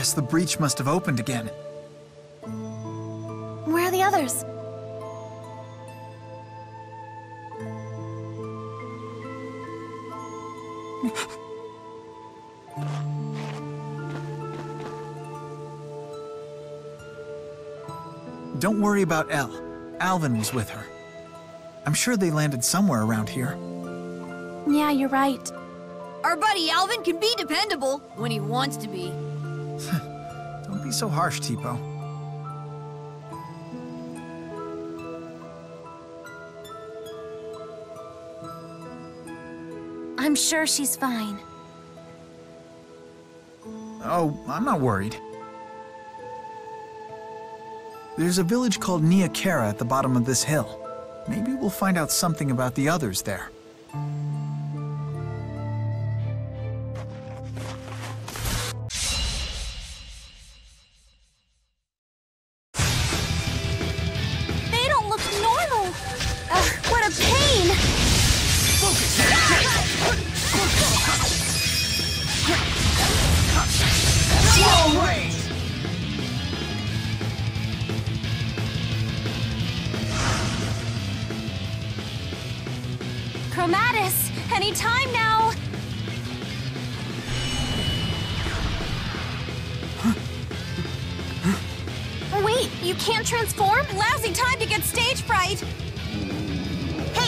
Guess the breach must have opened again. Where are the others? Don't worry about Elle. Alvin was with her. I'm sure they landed somewhere around here. Yeah, you're right. Our buddy Alvin can be dependable when he wants to be. Be so harsh, Teepo. I'm sure she's fine. Oh, I'm not worried. There's a village called Nia Khera at the bottom of this hill. Maybe we'll find out something about the others there.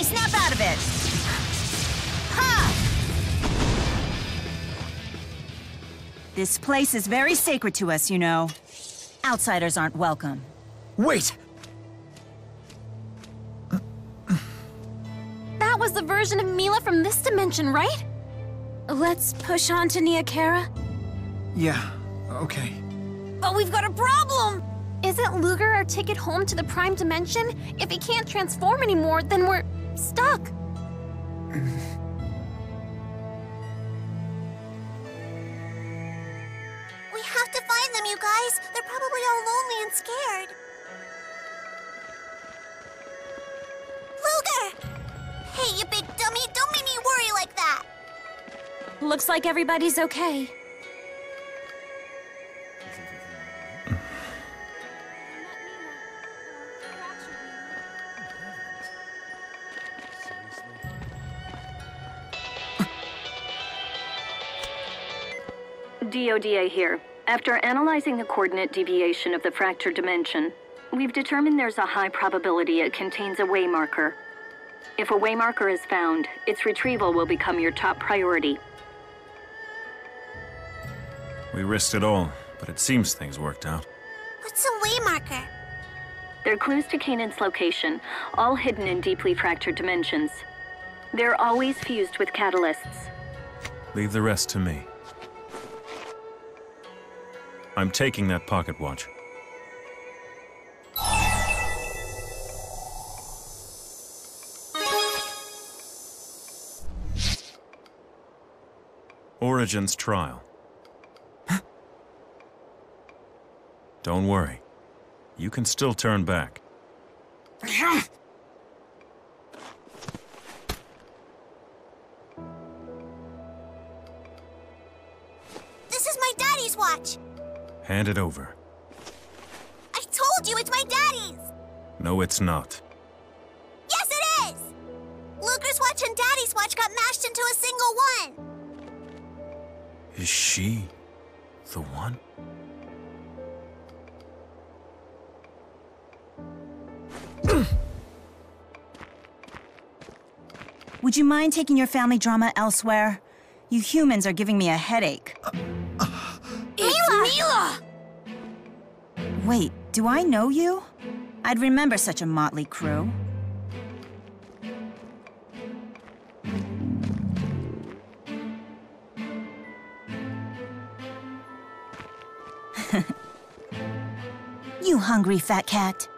Hey, snap out of it! Ha! This place is very sacred to us, you know. Outsiders aren't welcome. Wait! That was the version of Milla from this dimension, right? Let's push on to Nia Khera. Yeah, okay. But we've got a problem! Isn't Ludger our ticket home to the Prime Dimension? If he can't transform anymore, then we're stuck. We have to find them, you guys. They're probably all lonely and scared. Ludger! Hey, you big dummy, don't make me worry like that. Looks like everybody's okay. DODA here. After analyzing the coordinate deviation of the fractured dimension, we've determined there's a high probability it contains a waymarker. If a waymarker is found, its retrieval will become your top priority. We risked it all, but it seems things worked out. What's a waymarker? They're clues to Canaan's location, all hidden in deeply fractured dimensions. They're always fused with catalysts. Leave the rest to me. I'm taking that pocket watch. Origin's trial. Don't worry. You can still turn back. This is my daddy's watch. Hand it over. I told you it's my daddy's. No, it's not. Yes, it is. Ludger's watch and daddy's watch got mashed into a single one. Is she the one? Would you mind taking your family drama elsewhere? You humans are giving me a headache. It's Milla! Wait, do I know you? I'd remember such a motley crew. you hungry, fat cat?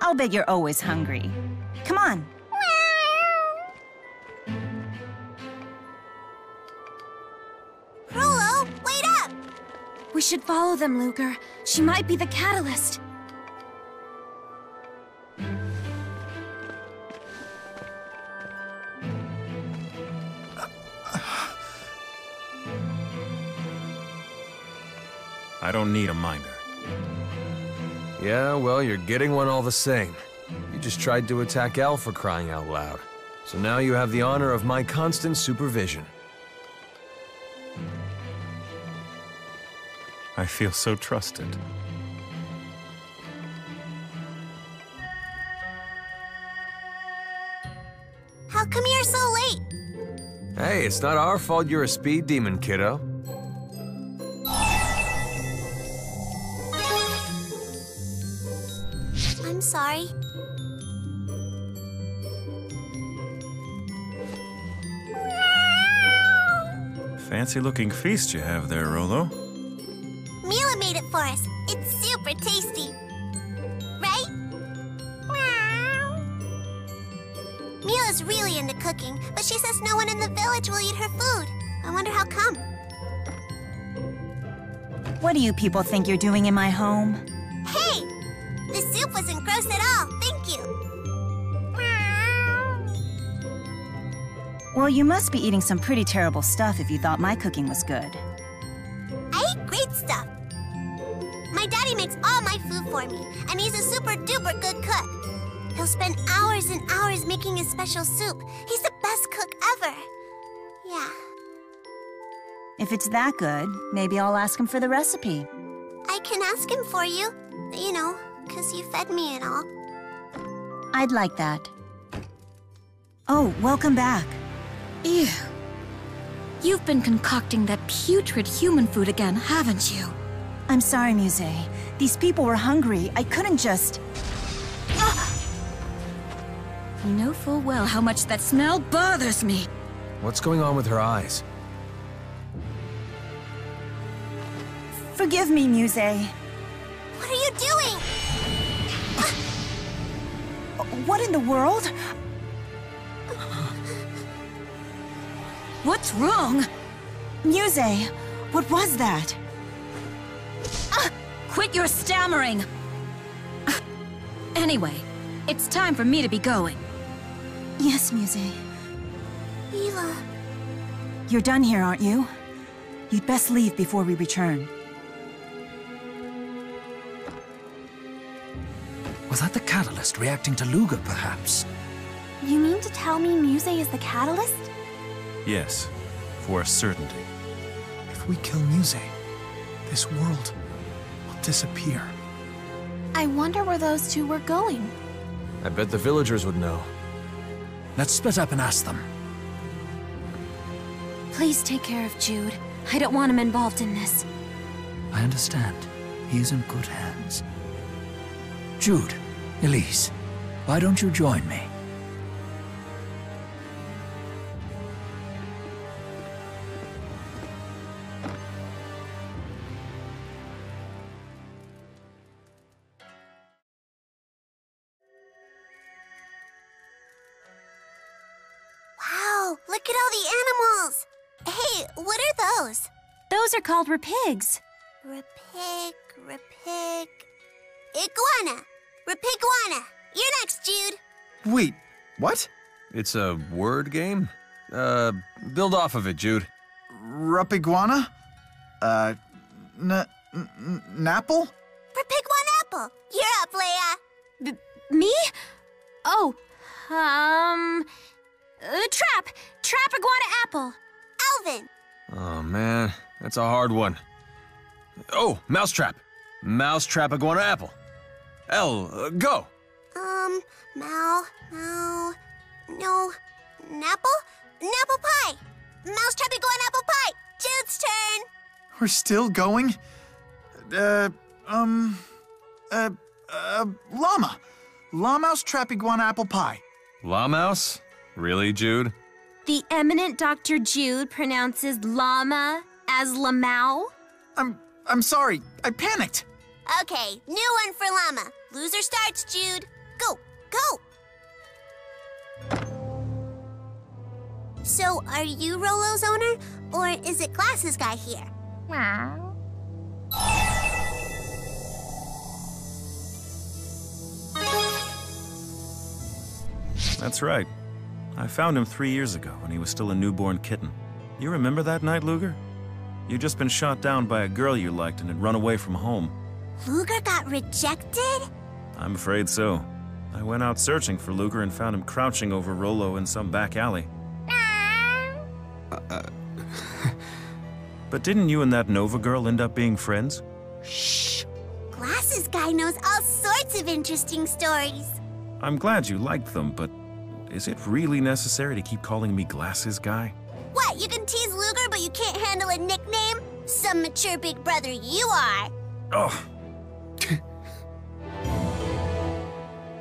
I'll bet you're always hungry. Come on. should follow them, Ludger. She might be the catalyst. I don't need a minder. Yeah, well, you're getting one all the same. You just tried to attack Al for crying out loud. So now you have the honor of my constant supervision. I feel so trusted. How come you're so late? Hey, it's not our fault you're a speed demon, kiddo. I'm sorry. Fancy looking feast you have there, Rolo. For us. It's super tasty. Right? Milla's really into cooking, but she says no one in the village will eat her food. I wonder how come. What do you people think you're doing in my home? Hey! The soup wasn't gross at all. Thank you. Well, you must be eating some pretty terrible stuff if you thought my cooking was good. Makes my food for me, and he's a super duper good cook. He'll spend hours and hours making his special soup. He's the best cook ever. Yeah. If it's that good, maybe I'll ask him for the recipe. I can ask him for you. You know, 'cause you fed me and all. I'd like that. Oh, welcome back. Ew. You've been concocting that putrid human food again, haven't you? I'm sorry, Muzet. These people were hungry. I couldn't just... Ah! You know full well how much that smell bothers me. What's going on with her eyes? Forgive me, Muzet. What are you doing? Ah! What in the world? What's wrong? Muzet, what was that? Quit your stammering! Anyway, it's time for me to be going. Yes, Muzet. Milla. You're done here, aren't you? You'd best leave before we return. Was that the catalyst reacting to Ludger, perhaps? You mean to tell me Muzet is the catalyst? Yes, for a certainty. If we kill Muzet, this world will disappear. I wonder where those two were going. I bet the villagers would know. Let's split up and ask them. Please take care of Jude. I don't want him involved in this. I understand. He is in good hands. Jude, Elize, why don't you join me? Hey, what are those? Those are called rapigs. Rapig, rapig. Iguana. Rapiguana. You're next, Jude. Wait, what? It's a word game? Uh, build off of it, Jude. Rupiguana? Uh, n- n- n- Napple? Rapiguana apple. You're up, Leia. Me? Oh, um. Uh, trap! Trap iguana apple! Alvin. Oh, man. That's a hard one. Oh, mousetrap. Mousetrap iguana apple. L, uh, go. Um, Mal, Mal, no, Napple? Napple pie! Mousetrap iguana apple pie! Jude's turn! We're still going? Uh, um, uh, uh, llama. Llama's trap iguana apple pie. La mouse? Really, Jude? The eminent Dr. Jude pronounces llama as lamau? I'm, I'm sorry. I panicked. Okay, new one for Llama. Loser starts, Jude. Go, go! So, are you Rolo's owner, or is it Glasses Guy here? Wow. That's right. I found him three years ago when he was still a newborn kitten. You remember that night, Ludger? You'd just been shot down by a girl you liked and had run away from home. Ludger got rejected? I'm afraid so. I went out searching for Ludger and found him crouching over Rolo in some back alley. but didn't you and that Nova girl end up being friends? Shh! Glasses guy knows all sorts of interesting stories. I'm glad you liked them, but is it really necessary to keep calling me Glasses Guy? What, you can tease Ludger but you can't handle a nickname? Some mature big brother you are. Oh.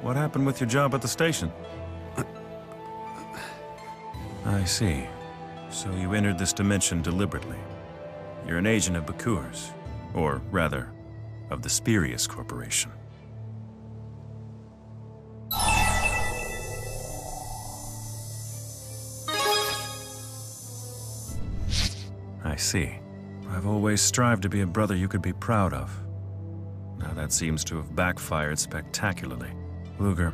what happened with your job at the station? I see. So you entered this dimension deliberately. You're an agent of Bakur's. Or, rather, of the Spirius Corporation. See. I've always strived to be a brother you could be proud of. Now that seems to have backfired spectacularly. Ludger,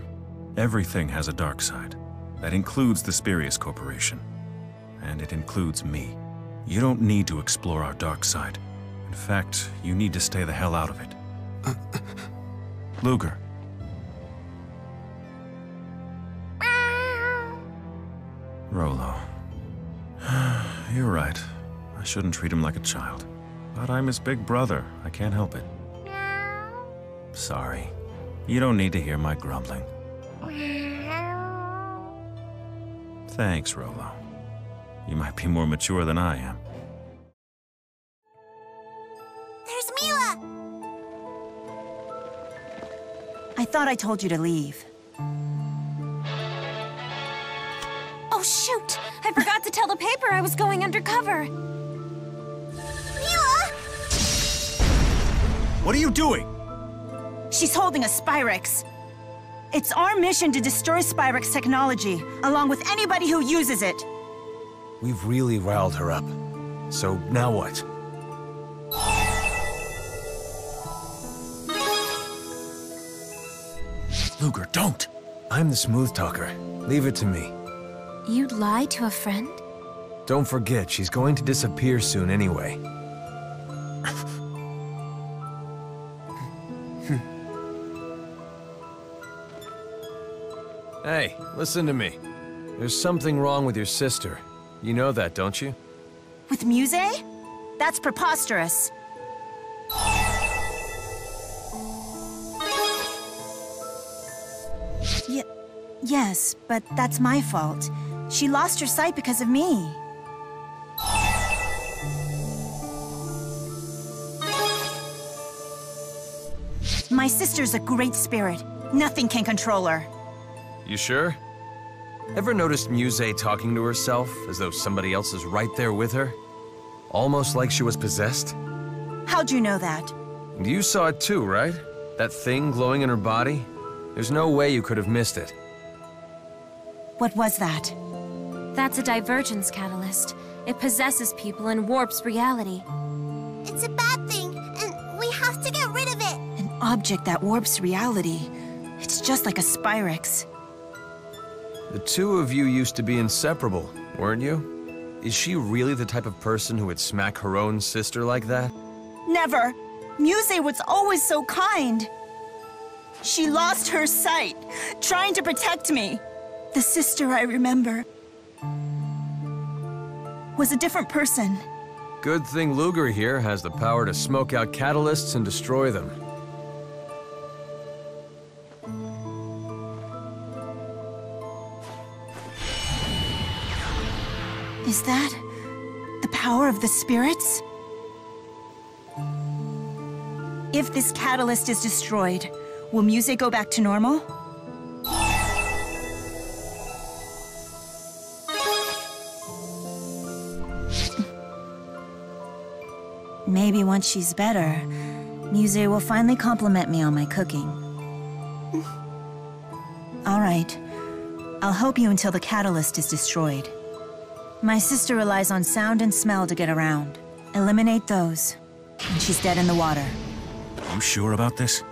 everything has a dark side. That includes the Spirius Corporation. And it includes me. You don't need to explore our dark side. In fact, you need to stay the hell out of it. Ludger. Rolo. You're right. Shouldn't treat him like a child. But I'm his big brother. I can't help it. Sorry. You don't need to hear my grumbling. Thanks, Rolo. You might be more mature than I am. There's Milla! I thought I told you to leave. Oh, shoot! I forgot to tell the paper I was going undercover. What are you doing? She's holding a Spyrix. It's our mission to destroy Spyrix technology, along with anybody who uses it. We've really riled her up. So now what? Ludger, don't! I'm the smooth talker. Leave it to me. You'd lie to a friend? Don't forget, she's going to disappear soon anyway. Hey, listen to me. There's something wrong with your sister. You know that, don't you? With Muzet? That's preposterous. Yes, but that's my fault. She lost her sight because of me. My sister's a great spirit. Nothing can control her. You sure? Ever noticed Muzet talking to herself as though somebody else is right there with her? Almost like she was possessed? How'd you know that? You saw it too, right? That thing glowing in her body? There's no way you could have missed it. What was that? That's a divergence catalyst. It possesses people and warps reality. It's a bad thing, and we have to get rid of it. An object that warps reality. It's just like a Spyrix. The two of you used to be inseparable, weren't you? Is she really the type of person who would smack her own sister like that? Never! Muzet was always so kind. She lost her sight, trying to protect me. The sister I remember was a different person. Good thing Ludger here has the power to smoke out catalysts and destroy them. Is that the power of the spirits? If this catalyst is destroyed, will Muzet go back to normal? Maybe once she's better, Muzet will finally compliment me on my cooking. All right. I'll help you until the catalyst is destroyed. My sister relies on sound and smell to get around. Eliminate those, and she's dead in the water. Are you sure about this?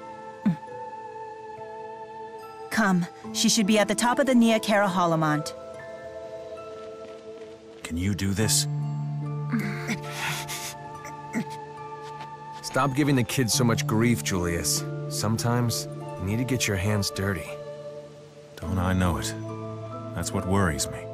Come, she should be at the top of the Nia Khera Holomont. Can you do this? Stop giving the kids so much grief, Julius. Sometimes, you need to get your hands dirty. Don't I know it? That's what worries me.